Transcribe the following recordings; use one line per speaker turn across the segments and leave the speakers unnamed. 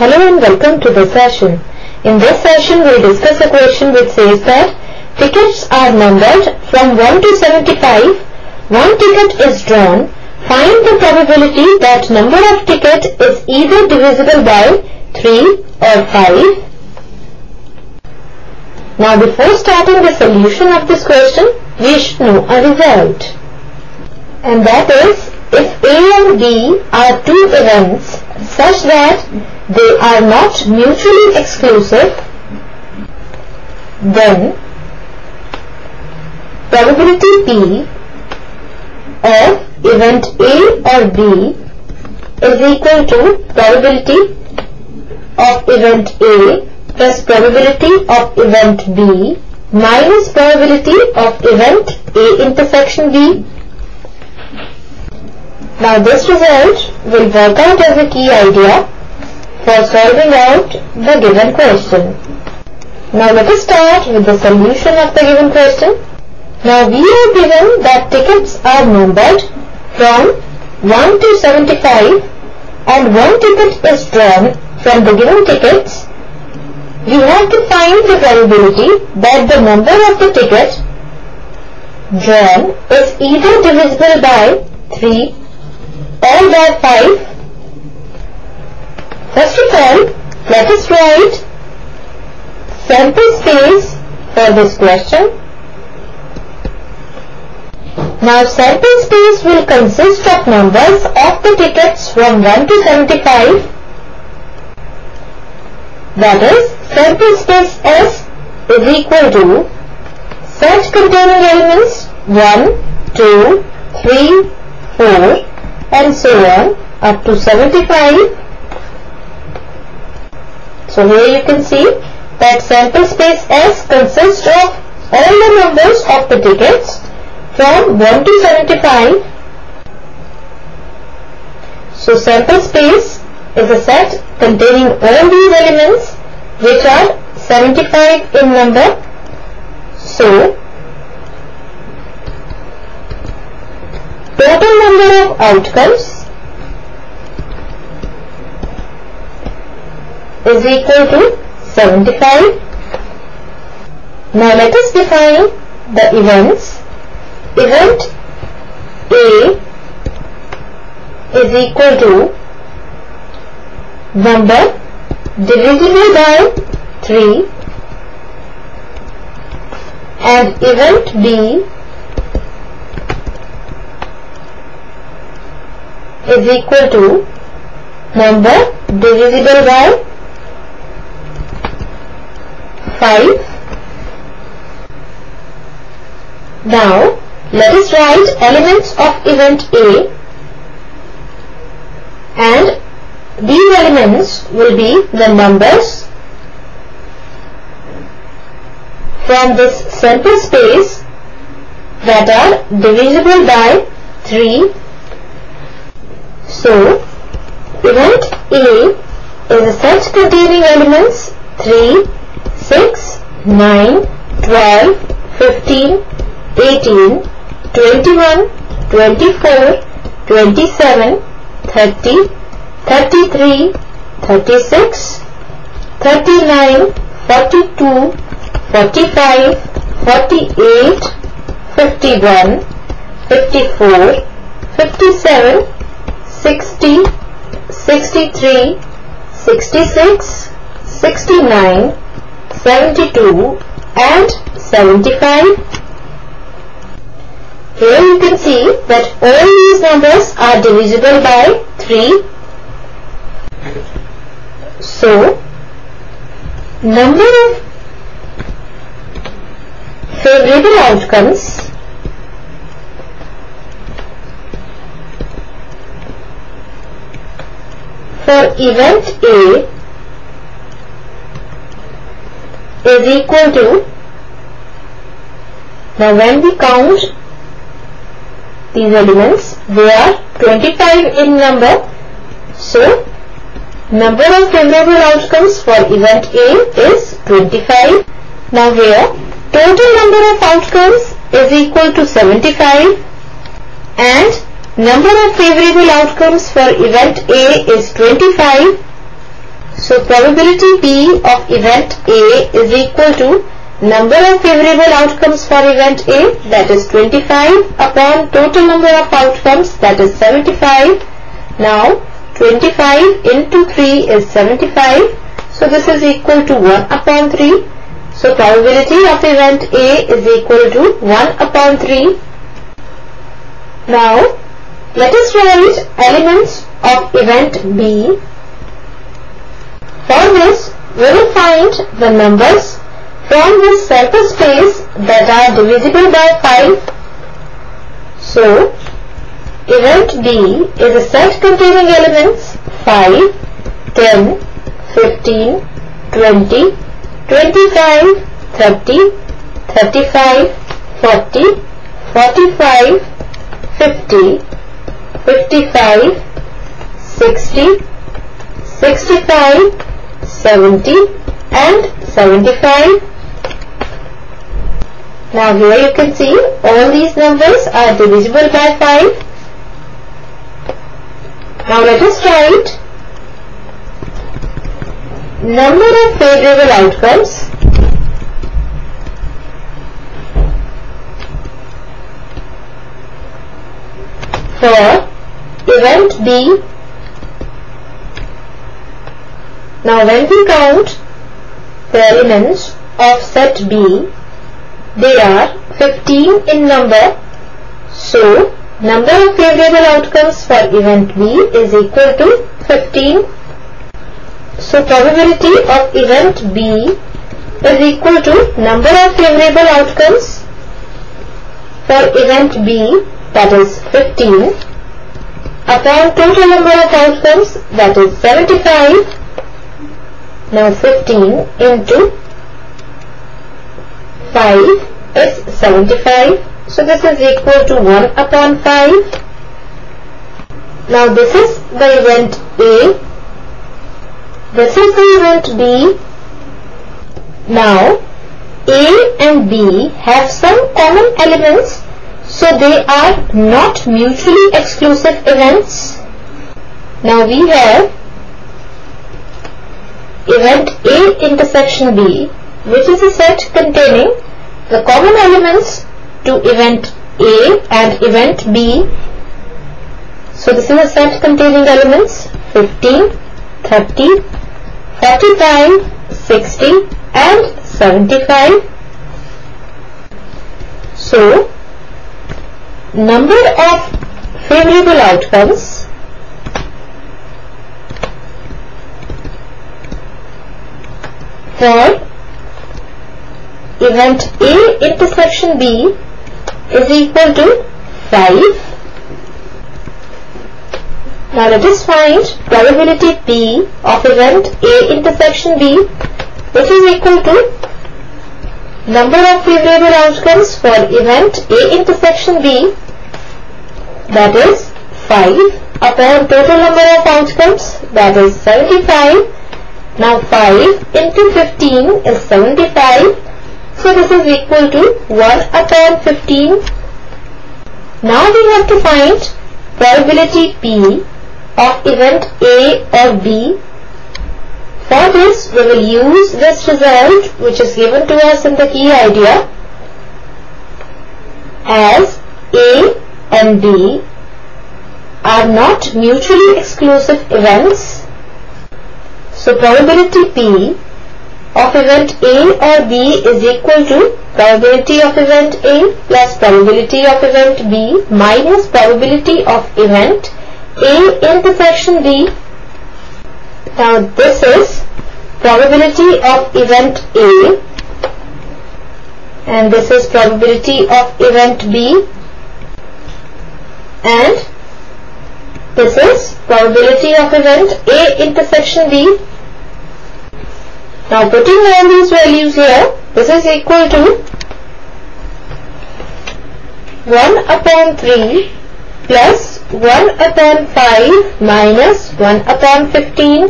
Hello and welcome to the session. In this session we'll discuss a question which says that tickets are numbered from 1 to 75. One ticket is drawn. Find the probability that number of ticket is either divisible by 3 or 5. Now before starting the solution of this question, we should know a result. And that is, if A and B are two events such that they are not mutually exclusive, then probability P of event A or B is equal to probability of event A plus probability of event B minus probability of event A intersection B. Now this result will work out as a key idea for solving out the given question. Now let us start with the solution of the given question. Now we are given that tickets are numbered from 1 to 75 and one ticket is drawn from the given tickets. We have to find the probability that the number of the ticket drawn is either divisible by 3 or by 5. First of all, let us write sample space for this question. Now sample space will consist of numbers of the tickets from 1 to 75. That is, sample space S is equal to set containing elements 1, 2, 3, 4 and so on up to 75. So here you can see that sample space S consists of all the numbers of the tickets from 1 to 75. So sample space is a set containing all these elements which are 75 in number. So total number of outcomes is equal to 75. Now let us define the events. Event A is equal to number divisible by 3 and event B is equal to number divisible by 5. Now let us write elements of event A and these elements will be the numbers from this sample space that are divisible by 3 so, event A is a set containing elements 3, 6, 9, 12, 15, 18, 21, 24, 27, 30, 33, 36, 39, 42, 45, 48, 51, 54, 57, 60, 63, 66, 69, 72 and 75. Here you can see that all these numbers are divisible by 3. So, number of favorable outcomes for event A is equal to now when we count these elements they are 25 in number. So number of favorable outcomes for event A is 25 now here total number of outcomes is equal to 75 and Number of favorable outcomes for event A is 25. So probability P of event A is equal to number of favorable outcomes for event A that is 25 upon total number of outcomes that is 75. Now 25 into 3 is 75. So this is equal to 1 upon 3. So probability of event A is equal to 1 upon 3. Now let us write elements of event B. For this we will find the numbers from this sample space that are divisible by 5. So, event B is a set containing elements 5, 10, 15, 20, 25, 30, 35, 40, 45, 50, 55, 60, 65, 70 and 75 now here you can see all these numbers are divisible by 5. Now let us write number of favorable outcomes for event B. Now when we count the elements of set B they are 15 in number. So, number of favorable outcomes for event B is equal to 15. So, probability of event B is equal to number of favorable outcomes for event B that is 15 upon total number of outcomes that is 75 now 15 into 5 is 75. So this is equal to 1 upon 5. Now this is the event A. This is the event B. Now A and B have some common elements so they are not mutually exclusive events. Now we have event A intersection B which is a set containing the common elements to event A and event B. So this is a set containing elements 15, 30, 45, 60 and 75. So number of favorable outcomes for event A intersection B is equal to 5. Now let us find probability P of event A intersection B which is equal to number of favorable outcomes for event A intersection B that is 5 upon total number of outcomes that is 75. Now 5 into 15 is 75 so this is equal to 1 upon 15. Now we have to find probability P of event A or B. For this we will use this result which is given to us in the key idea as A and B are not mutually exclusive events. So probability P of event A or B is equal to probability of event A plus probability of event B minus probability of event A intersection B. Now this is probability of event A and this is probability of event B and this is probability of event A intersection B now putting all these values here, this is equal to 1 upon 3 plus 1 upon 5 minus 1 upon 15.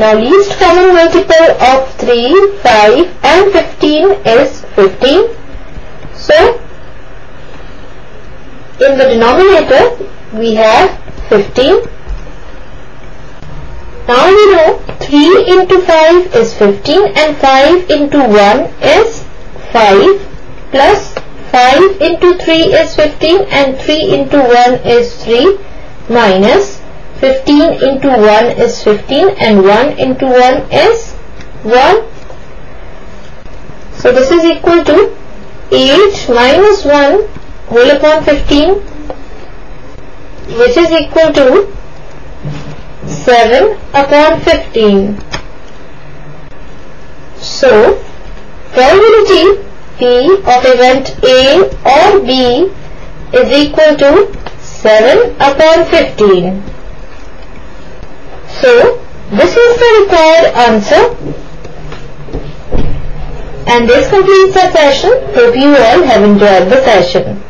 Now least common multiple of 3, 5 and 15 is 15. So in the denominator we have 15 Now we know 3 into 5 is 15 and 5 into 1 is 5 plus 5 into 3 is 15 and 3 into 1 is 3 minus 15 into 1 is 15 and 1 into 1 is 1. So this is equal to 8 minus 1 whole upon 15 which is equal to 7 upon 15. So probability P of event A or B is equal to 7 upon 15. So this is the required answer and this completes the session. Hope you all have enjoyed the session.